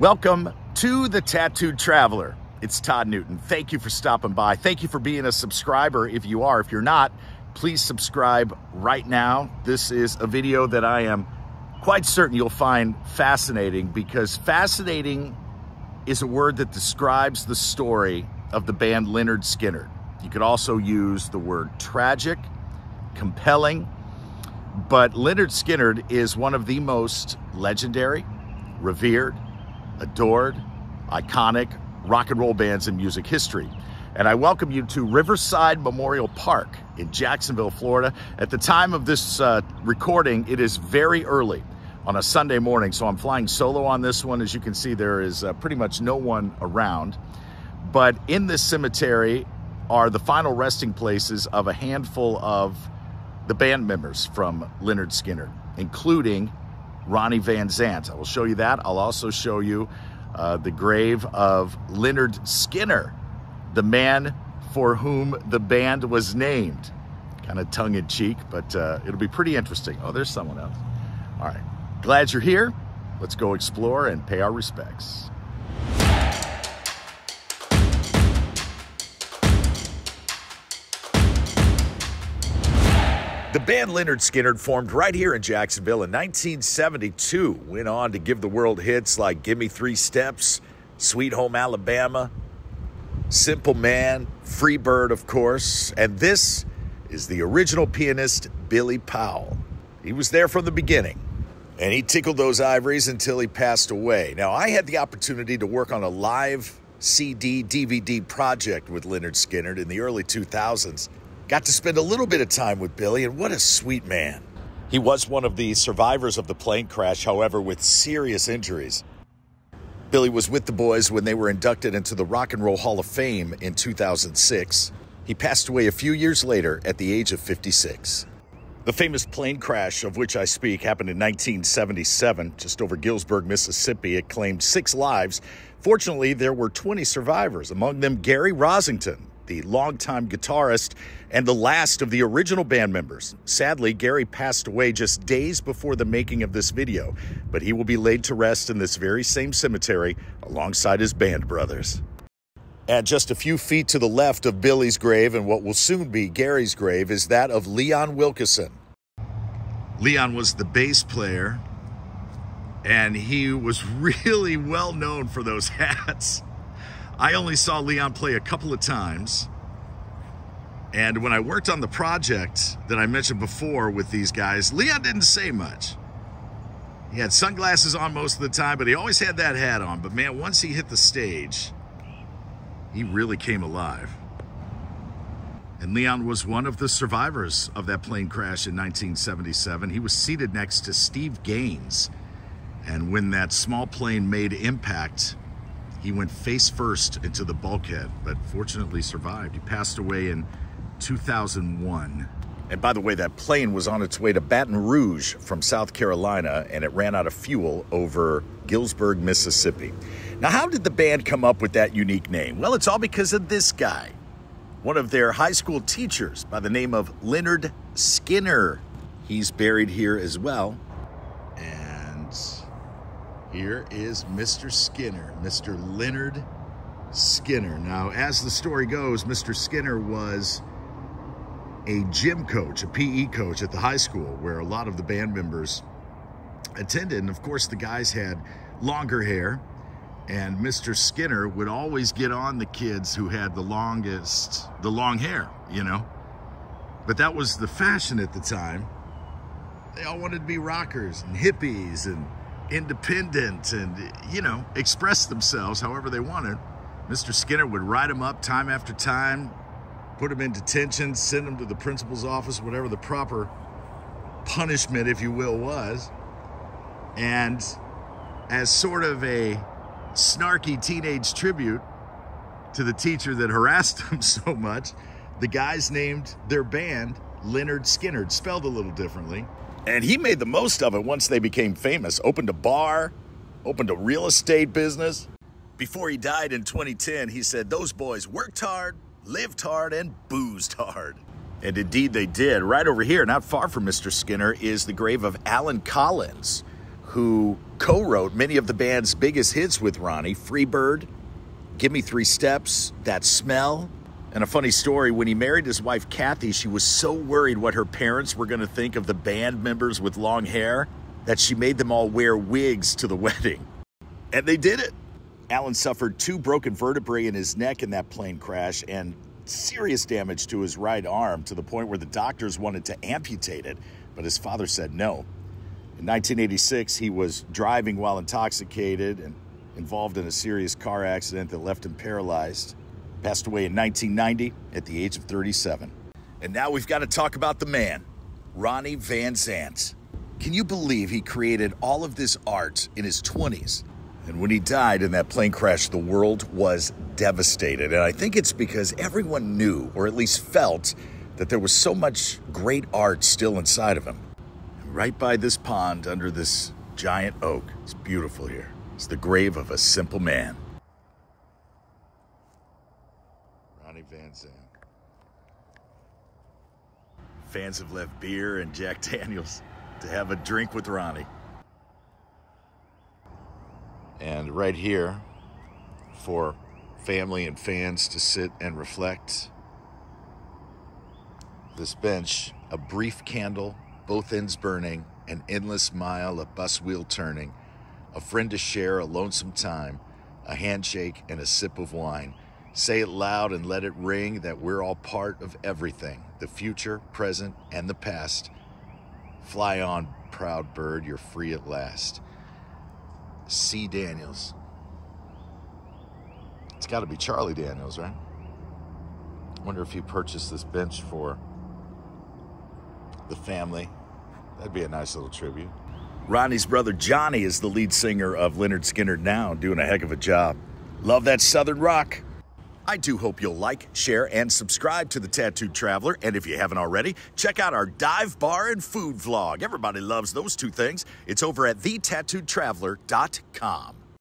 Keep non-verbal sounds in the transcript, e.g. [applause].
Welcome to the Tattooed Traveler. It's Todd Newton. Thank you for stopping by. Thank you for being a subscriber if you are. If you're not, please subscribe right now. This is a video that I am quite certain you'll find fascinating because fascinating is a word that describes the story of the band Lynyrd Skynyrd. You could also use the word tragic, compelling, but Lynyrd Skynyrd is one of the most legendary, revered, adored, iconic rock and roll bands in music history. And I welcome you to Riverside Memorial Park in Jacksonville, Florida. At the time of this uh, recording, it is very early on a Sunday morning, so I'm flying solo on this one. As you can see, there is uh, pretty much no one around. But in this cemetery are the final resting places of a handful of the band members from Lynyrd Skynyrd, including Ronnie Van Zant. I will show you that. I'll also show you uh, the grave of Leonard Skinner, the man for whom the band was named. Kind of tongue in cheek, but uh, it'll be pretty interesting. Oh, there's someone else. All right. Glad you're here. Let's go explore and pay our respects. The band Lynyrd Skynyrd formed right here in Jacksonville in 1972. Went on to give the world hits like Gimme Three Steps, Sweet Home Alabama, Simple Man, Free Bird, of course. And this is the original pianist, Billy Powell. He was there from the beginning. And he tickled those ivories until he passed away. Now, I had the opportunity to work on a live CD DVD project with Lynyrd Skynyrd in the early 2000s. Got to spend a little bit of time with Billy, and what a sweet man. He was one of the survivors of the plane crash, however, with serious injuries. Billy was with the boys when they were inducted into the Rock and Roll Hall of Fame in 2006. He passed away a few years later at the age of 56. The famous plane crash of which I speak happened in 1977, just over Gillsburg, Mississippi. It claimed six lives. Fortunately, there were 20 survivors, among them Gary Rossington, the longtime guitarist and the last of the original band members. Sadly, Gary passed away just days before the making of this video, but he will be laid to rest in this very same cemetery alongside his band brothers. At just a few feet to the left of Billy's grave and what will soon be Gary's grave is that of Leon Wilkeson. Leon was the bass player, and he was [laughs] really well known for those hats. I only saw Leon play a couple of times. And when I worked on the project that I mentioned before with these guys, Leon didn't say much. He had sunglasses on most of the time, but he always had that hat on. But man, once he hit the stage, he really came alive. And Leon was one of the survivors of that plane crash in 1977. He was seated next to Steve Gaines. And when that small plane made impact, he went face first into the bulkhead, but fortunately survived. He passed away in 2001. And by the way, that plane was on its way to Baton Rouge from South Carolina, and it ran out of fuel over Gillsburg, Mississippi. Now, how did the band come up with that unique name? Well, it's all because of this guy, one of their high school teachers by the name of Leonard Skinner. He's buried here as well. Here is Mr. Skinner, Mr. Leonard Skinner. Now, as the story goes, Mr. Skinner was a gym coach, a PE coach at the high school where a lot of the band members attended. And of course, the guys had longer hair. And Mr. Skinner would always get on the kids who had the longest, the long hair, you know. But that was the fashion at the time. They all wanted to be rockers and hippies and independent and, you know, express themselves however they wanted. Mr. Skinner would write them up time after time, put them in detention, send them to the principal's office, whatever the proper punishment, if you will, was. And as sort of a snarky teenage tribute to the teacher that harassed [laughs] them so much, the guys named their band Lynyrd Skynyrd, spelled a little differently. And he made the most of it once they became famous. Opened a bar, opened a real estate business. Before he died in 2010, he said those boys worked hard, lived hard, and boozed hard. And indeed they did. Right over here, not far from Mr. Skinner, is the grave of Allen Collins, who co wrote many of the band's biggest hits with Ronnie Freebird, Give Me Three Steps, That Smell. And a funny story when he married his wife Kathy, she was so worried what her parents were going to think of the band members with long hair that she made them all wear wigs to the [laughs] wedding. And they did it. Allen suffered two broken vertebrae in his neck in that plane crash and serious damage to his right arm to the point where the doctors wanted to amputate it, but his father said no. In 1986, he was driving while intoxicated and involved in a serious car accident that left him paralyzed. Passed away in 1990 at the age of 37. And now we've got to talk about the man, Ronnie Van Zant. Can you believe he created all of this art in his 20s? And when he died in that plane crash, the world was devastated. And I think it's because everyone knew, or at least felt, that there was so much great art still inside of him. And right by this pond, under this giant oak, it's beautiful here. It's the grave of a simple man. Ronnie Van Zant. Fans have left beer and Jack [laughs] Daniels to have a drink with Ronnie. And right here, for family and fans to sit and reflect, this bench, a brief candle, both ends burning, an endless mile, a bus wheel turning, a friend to share a lonesome time, a handshake and a sip of wine. Say it loud and let it ring that we're all part of everything the future, present, and the past. Fly on, proud bird, you're free at last. C. Daniels. It's got to be Charlie Daniels, right? Wonder if he purchased this bench for the family. That'd be a nice little tribute. Ronnie's brother Johnny is the lead singer of Lynyrd Skynyrd now, doing a heck of a job. Love that Southern rock. I do hope you'll like, share, and subscribe to The Tattooed Traveler. And if you haven't already, check out our dive bar and food vlog. Everybody loves those two things. It's over at thetattooedtraveler.com.